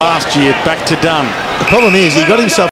last year back to done. The problem is he got himself